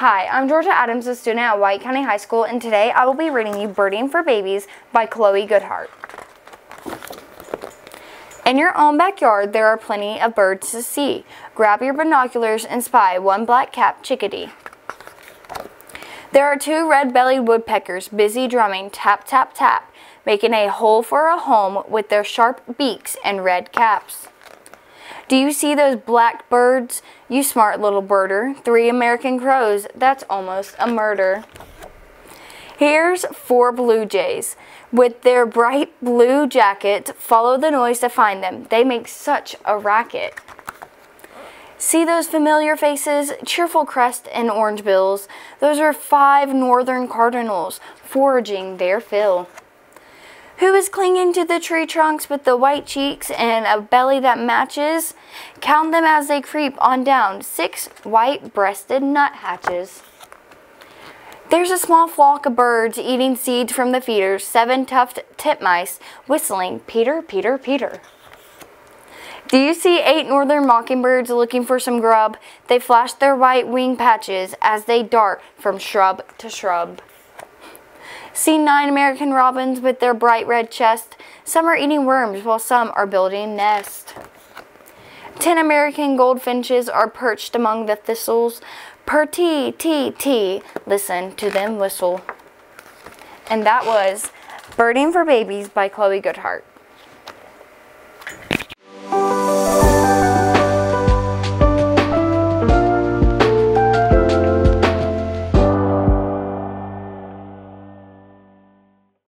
I'm Georgia Adams, a student at White County High School, and today I will be reading you Birding for Babies by Chloe Goodhart. In your own backyard, there are plenty of birds to see. Grab your binoculars and spy one black-capped chickadee. There are two red-bellied woodpeckers busy drumming tap, tap, tap, making a hole for a home with their sharp beaks and red caps. Do you see those black birds? You smart little birder. Three American crows. That's almost a murder. Here's four blue jays. With their bright blue jackets, follow the noise to find them. They make such a racket. See those familiar faces? Cheerful crest and orange bills. Those are five northern cardinals foraging their fill. Who is clinging to the tree trunks with the white cheeks and a belly that matches? Count them as they creep on down. Six white-breasted nuthatches. There's a small flock of birds eating seeds from the feeders, seven tufted titmice whistling, Peter, Peter, Peter. Do you see eight northern mockingbirds looking for some grub? They flash their white wing patches as they dart from shrub to shrub. See nine American robins with their bright red chest. Some are eating worms while some are building nests. Ten American goldfinches are perched among the thistles. Per tee, tee, tee, listen to them whistle. And that was Birding for Babies by Chloe Goodhart.